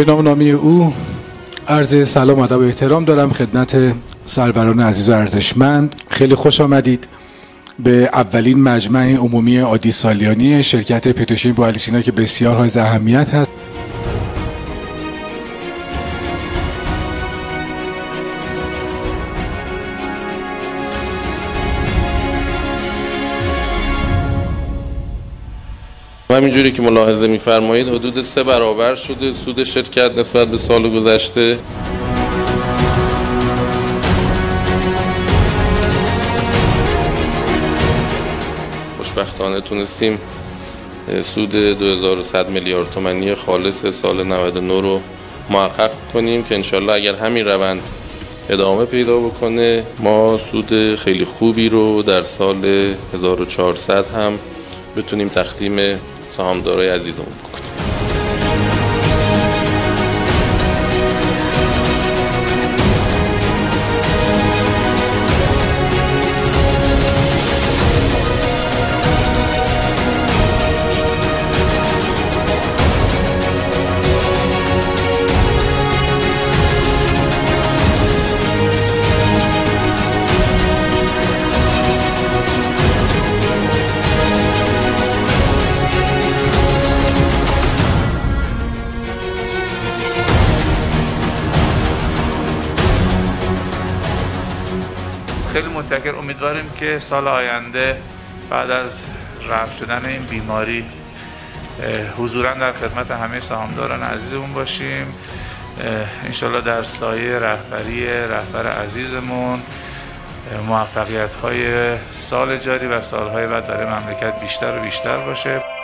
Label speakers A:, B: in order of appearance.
A: به نام نامی او عرض سلام و ادب احترام دارم. خدمت سروران عزیز و ارزشمند. خیلی خوش آمدید به اولین مجمع عمومی عادی سالیانی شرکت پتروشیمی با سینا که بسیار های اهمیت هست.
B: همینجوری که ملاحظه میفرمایید حدود سه برابر شده سود شرکت نسبت به سال گذشته. خوشبختانه تونستیم سود 2100 میلیارد تومانی خالص سال 99 رو محقق کنیم که انشالله اگر همین روند ادامه پیدا بکنه ما سود خیلی خوبی رو در سال 1400 هم بتونیم تقدیم سهامدارای عزیزمون
C: خیلی متشکر امیدواریم که سال آینده بعد از رفت شدن این بیماری حضورا در خدمت همه سهامداران عزیزمون باشیم. انشالله در سایه رهبری رهبر عزیزمون موفقیت های سال جاری و سالهای بعد برای مملکت بیشتر و بیشتر باشه.